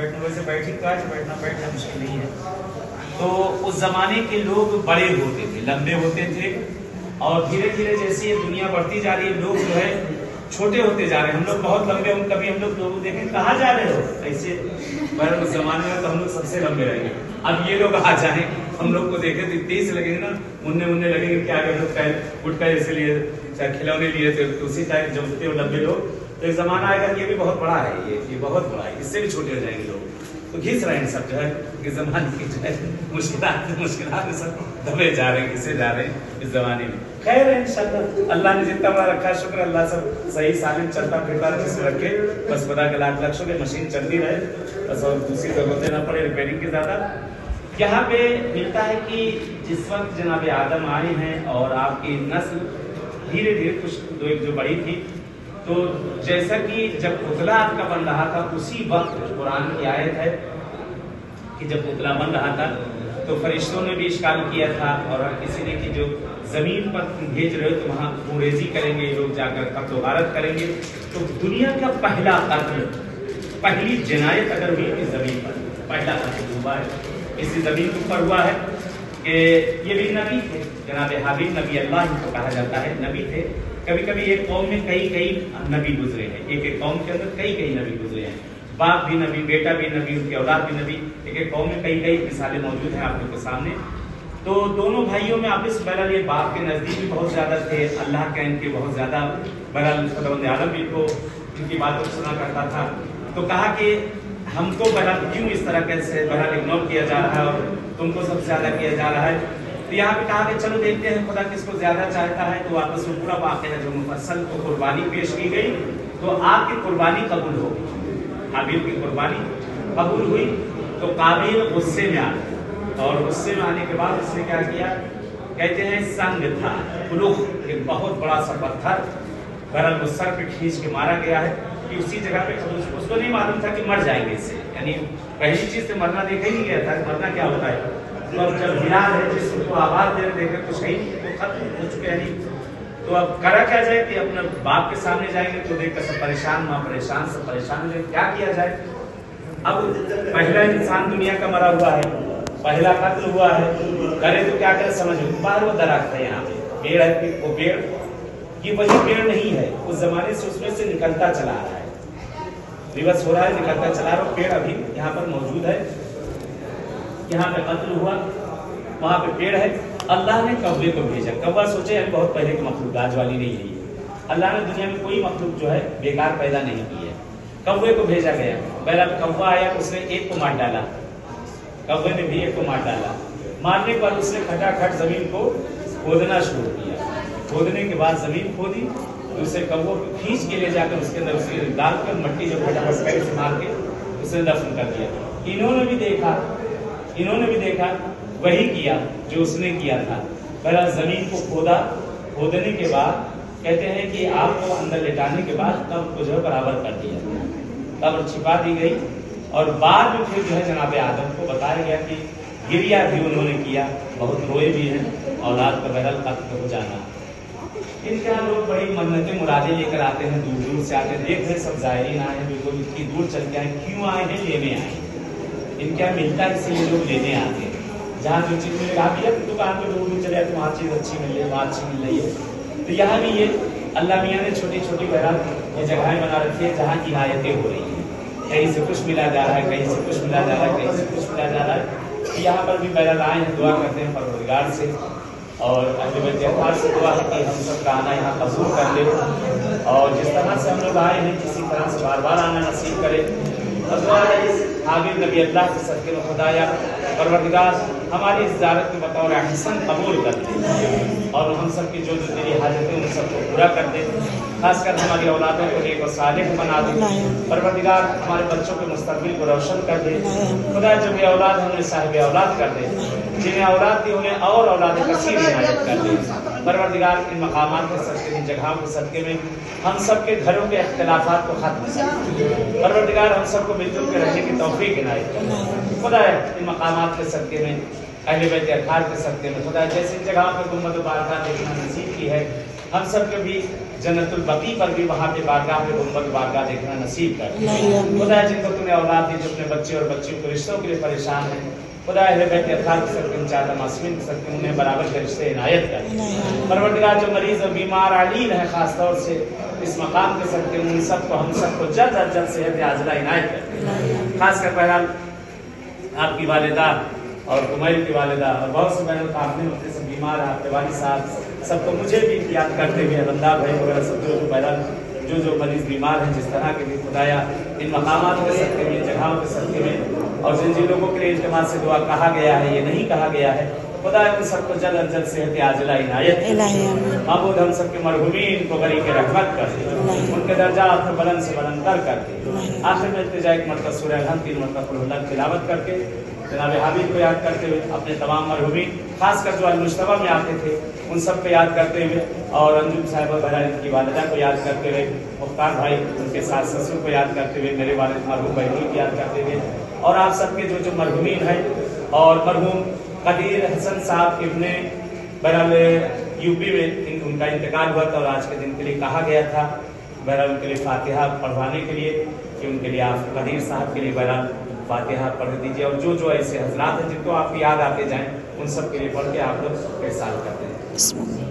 بیٹھنا ویسے بیٹھی تو آج بیٹھنا بیٹھنا مشکل نہیں ہے۔ تو اس زمانے کے لوگ بڑے ہوتے تھے، لمبے ہوتے تھے۔ اور دھیرے دھیرے جیسے یہ دنیا بڑھتی جا رہی ہے، لوگ جو ہے چھوٹے ہوتے جا رہے ہیں۔ ہم لوگ بہت لمبے ہوں کبھی ہم لوگ لوگ دیکھیں، کہاں جا رہے ہو؟ ایسے۔ پر اس زمانے میں تو ہم لوگ سب سے لمبے رہیں گے۔ اب یہ لوگ آ جائیں، ہم لوگ کو دیکھیں تو تیز لگیں گے نا۔ مننے مننے لگیں گے کیا کہ لوگ پہلے اٹھ کر اسی لیے، چاہے کھلونے لیے تھے، تو اسی ٹائم جب اٹھتے ہو لمبے لوگ۔ تو ایک زمانہ آئے گا کہ یہ بھی بہت بڑا ہے، یہ یہ بہت بڑا ہے، اس سے بھی چھوٹے ہو جائیں گے لوگ۔ تو گھس رہے ہیں سب، جو ہے، کہ زمانے کی جو ہے، مشکلات مشکلات میں سب دبے جا رہے ہیں کسے جا رہے ہیں اس زمانے میں۔ خیر ہے، انشاءاللہ، اللہ نے جتنا بڑا رکھا، شکر، اللہ سب صحیح، سالم، چلتا پھرتا جس میں رکھے۔ بس خدا کے لاکھ لاکھ شکر، مشین چلتی رہے۔ بس اور دوسری ضرورت نہ پڑے ریپیئرنگ کی زیادہ۔ یہاں پہ ملتا ہے کہ جس وقت جناب آدم آئے ہیں اور آپ کی نسل دھیرے دھیرے کچھ دو ایک جو بڑی تھی تو جیسا کہ جب پتلا آپ کا بن رہا تھا، اسی وقت قرآن کی آیت ہے کہ جب پتلا بن رہا تھا تو فرشتوں نے بھی اشکال کیا تھا اور کسی نے کہ جو زمین پر بھیج رہے ہو تو وہاں انگریزی کریں گے، لوگ جا کر قتل و غارت کریں گے۔ تو دنیا کا پہلا قتل، پہلی جنایت اگر ہوئی تھی زمین پر، پہلا قتل ہوا ہے اسی زمین کے اوپر ہوا ہے۔ کہ یہ بھی نبی تھے۔ جناب حابیب، نبی اللہ کو کہا جاتا ہے، نبی تھے۔ کبھی کبھی ایک قوم میں کئی کئی نبی گزرے ہیں۔ ایک ایک قوم کے اندر کئی کئی نبی گزرے ہیں۔ باپ بھی نبی، بیٹا بھی نبی، ان کی اولاد بھی نبی۔ ایک ایک قوم میں کئی کئی مثالیں موجود ہیں آپ لوگ کے سامنے۔ تو دونوں بھائیوں میں آپس بہرحال یہ باپ کے نزدیک بھی بہت زیادہ تھے۔ اللہ کا ان کے بہت زیادہ، بہرحال عالم بھی کو ان کی باتوں کو سنا کرتا تھا۔ تو کہا کہ ہم کو بہرحال کیوں اس طرح کیسے بہرحال اگنور کیا جا رہا ہے اور تم کو سب سے زیادہ کیا جا رہا ہے تو یہاں پہ کہا کہ چلو دیکھتے ہیں خدا کس کو زیادہ چاہتا ہے تو آپس میں پورا واقعہ ہے جو مفصل کو قربانی پیش کی گئی تو آپ کی قربانی قبول ہو گئی حابیل کی قربانی قبول ہوئی تو قابل غصے میں آ اور غصے میں آنے کے بعد اس نے کیا کیا کہتے ہیں سنگ تھا بلوخ ایک بہت بڑا سا پتھر بہرحال وہ سر پہ کھینچ کے مارا گیا ہے کہ اسی جگہ پہ اس کو نہیں معلوم تھا کہ مر جائیں گے اس سے. یعنی پہلی چیز سے مرنا دیکھا ہی نہیں گیا تھا کہ مرنا کیا ہوتا ہے. تو اب جب گرا ہے، جس کو آواز دے دیکھا کچھ ہے نہیں تو ختم ہو چکے ہیں یعنی تو اب کرا کیا جائے کہ اپنے باپ کے سامنے جائیں گے تو دیکھ کر سب پریشان، ماں پریشان، سب پریشان ہو جائے کیا کیا جائے؟ اب پہلا انسان دنیا کا مرا ہوا ہے، پہلا قتل ہوا ہے، کرے تو کیا کرے سمجھ بار وہ درخت ہے یہاں پہ، پیڑ ہے، وہ پیڑ، یہ وہی پیڑ نہیں ہے، اس زمانے سے اس میں سے نکلتا چلا رہا ہے۔ ریورس ہو رہا ہے نکلتا چلا رہا پیڑ ابھی یہاں پر موجود ہے۔ یہاں پہ قتل ہوا، وہاں پہ پیڑ ہے۔ اللہ نے کوے کو بھیجا۔ کوا سوچے ہم بہت پہلے کی مخلوق، آج والی نہیں ہے اللہ نے دنیا میں کوئی مخلوق جو ہے، بیکار پیدا نہیں کی ہے۔ کوے کو بھیجا گیا۔ پہلا کوا آیا، اس نے ایک کو مار ڈالا۔ کوے نے بھی ایک کو مار ڈالا۔ مارنے پر اس نے کھٹا کھٹ زمین کو کھودنا شروع کیا۔ کھودنے کے بعد زمین کھودی۔ دوسرے کبو کو کھینچ کے لے جا کر اس کے اندر اسے ڈال کر مٹی جو پھٹا بس پہلے سے مار کے اسے دفن کر دیا۔ انہوں نے بھی دیکھا، انہوں نے بھی دیکھا، وہی کیا جو اس نے کیا تھا۔ پہلا زمین کو کھودا، کھودنے کے بعد کہتے ہیں کہ آپ کو اندر لٹانے کے بعد قبر کو جو ہے برابر کر دیا۔ قبر چھپا دی گئی اور بعد میں پھر جو ہے جناب آدم کو بتایا گیا کہ گریا بھی انہوں نے کیا، بہت روئے بھی ہیں، اولاد کا بہرحال قتل ہو جانا۔ ان کے یہاں لوگ بڑی منتیں مرادیں لے کر آتے ہیں، دور دور سے آتے ہیں، دیکھ رہے سب زائرین آئے ہیں، بالکل اتنی دور چل کے آئے کیوں آئے ہیں، لینے آئے ہیں۔ ان کے یہاں ملتا ہے اسی لیے لوگ لینے آتے ہیں۔ جہاں جو چیز ملے کہا بھی دکان پہ لوگ چلے تو وہاں چیز اچھی مل رہی ہے، وہاں اچھی مل رہی ہے۔ تو یہاں بھی یہ اللہ میاں نے چھوٹی چھوٹی بہرحال یہ جگہیں بنا رکھی ہیں، جہاں عنایتیں ہو رہی ہیں۔ کہیں سے کچھ ملا جا رہا ہے، کہیں سے کچھ ملا جا رہا ہے، کہیں سے کچھ ملا جا رہا ہے۔ یہاں پر بھی بہرحال آئے ہیں، دعا کرتے ہیں، پروردگار سے اور اہل بیت اطہار سے دعا ہے کہ ہم سب کا آنا یہاں قبول کر لے۔ اور جس طرح سے ہم لوگ آئے ہیں، کسی طرح سے بار بار آنا نصیب کرے۔ اور نبی اللہ کے صدقے میں خدایا، پروردگار، ہماری اس زیارت میں بطور احسن قبول کر دے اور ہم سب کی جو جو تیری حاجتیں ان سب کو پورا کر دے۔ خاص کر ہماری اولادوں کو نیک و صالح بنا دے۔ پروردگار، ہمارے بچوں کے مستقبل کو روشن کر دے۔ خدا، جو بھی اولاد ہے انہیں صاحب اولاد کر دے۔ جنہیں اولاد دی انہیں اور اولاد کثیر عنایت کر دی بروردگار ان مقامات کے صدقے ان جگہوں کے صدقے میں ہم سب کے گھروں کے اختلافات کو ختم کر بروردگار ہم سب کو مل جل کے رہنے کی توفیق عنایت کر خدا ہے ان مقامات کے صدقے میں اہل بیت اخار کے صدقے میں خدا جیسے ان جگہوں پر گمت و بارکہ دیکھنا نصیب کی ہے ہم سب کے بھی جنت البقی پر بھی وہاں پہ بارگاہ پہ گمبت بارگاہ دیکھنا نصیب کر خدا جن کو تم نے اولاد دی جو اپنے بچے اور بچیوں کو رشتوں کے لیے پریشان ہیں خدا ہے میں کہ اطلاع کی سکتے ہیں چاہتا معصومین کی سکتے انہیں برابر کے رشتے عنایت کر پروردگار جو مریض اور بیمار علین ہے خاص طور سے اس مقام کے سکتے ہیں ان سب کو ہم سب کو جلد از جلد صحت حاضرہ عنایت کر خاص کر بہرحال آپ کی والدہ اور عمیر کی والدہ اور بہت سے بین القافلے ہوتے سے بیمار آپ کے والی صاحب سب کو مجھے بھی یاد کرتے ہوئے بندہ بھائی وغیرہ سب جو پیدا جو جو مریض بیمار ہیں جس طرح کے بھی خدایا ان مقامات کے سطح میں جگہوں کے سطح میں اور جن جن لوگوں کے لیے اجتماع سے دعا کہا گیا ہے یہ نہیں کہا گیا ہے خدا ان سب کو جلد از جلد صحت عاجلہ عنایت معبود ہم سب کے مرحومین کو بری کے رحمت کر دے۔ ان کے درجات کو بلند سے بلند تر کر دے۔ آخر میں اتجا ایک مرتبہ سورہ الحمد تین مرتبہ حلق تلاوت کر کے جناب حامد کو یاد کرتے ہوئے اپنے تمام مرحومین خاص کر جو المشتبہ میں آتے تھے ان سب کو یاد کرتے ہوئے اور انجم صاحبہ بہرائن کی والدہ کو یاد کرتے ہوئے مختار بھائی ان کے ساتھ سسر کو یاد کرتے ہوئے میرے والد مرحوم بہنوں کو یاد کرتے ہوئے اور آپ سب کے جو جو مرحومین ہیں اور مرحوم قدیر حسن صاحب ابن بہرحال یو پی میں ان کا انتقال ہوا تھا اور آج کے دن کے لیے کہا گیا تھا۔ بہرحال ان کے لیے فاتحہ پڑھوانے کے لیے کہ ان کے لیے آپ قدیر صاحب کے لیے بہرحال فاتحہ پڑھ دیجیے اور جو جو ایسے حضرات ہیں جن کو آپ یاد آتے جائیں، ان سب کے لیے پڑھ کے آپ لوگ احسان کرتے ہیں۔